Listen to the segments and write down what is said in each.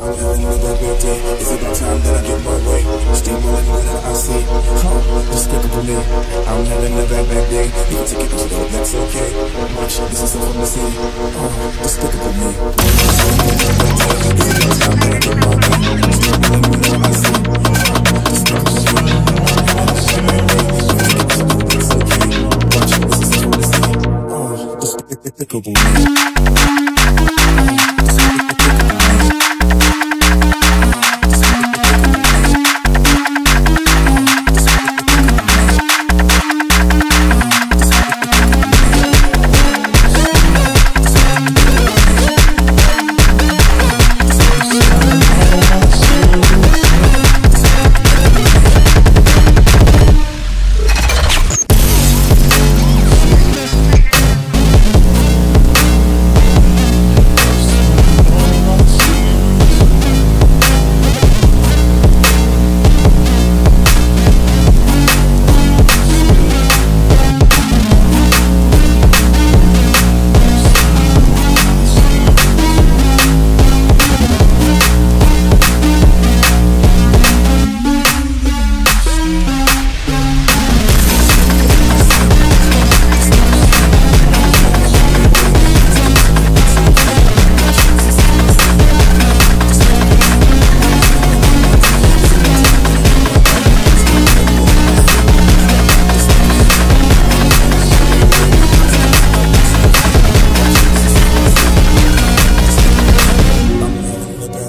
I'm having another bad day. It's about time that I get my way. Steamrolling whatever I see. Oh, despicable me. I'm having a bad, bad day. You can take it though, that's okay. Watch, this is something to see. Oh, despicable me. It's about time that I get my way. Steamrolling whatever I see. Despicable me.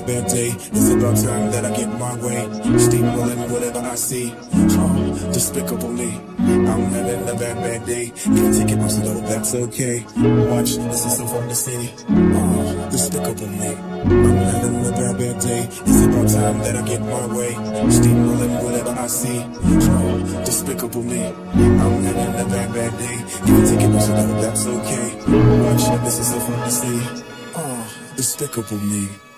Bad, day. It's about time that I get my way. Steamrolling whatever I see. Oh, despicable me. I'm having a bad, bad day. You can take it though, that's okay. Watch, this is fun to see. Oh, despicable me. I'm having a bad, bad day. It's about time that I get my way. Steamrolling whatever I see. Oh, despicable me. I'm having a bad, bad day. You can take it also that's okay. Watch, this is fun to see. Oh, despicable me.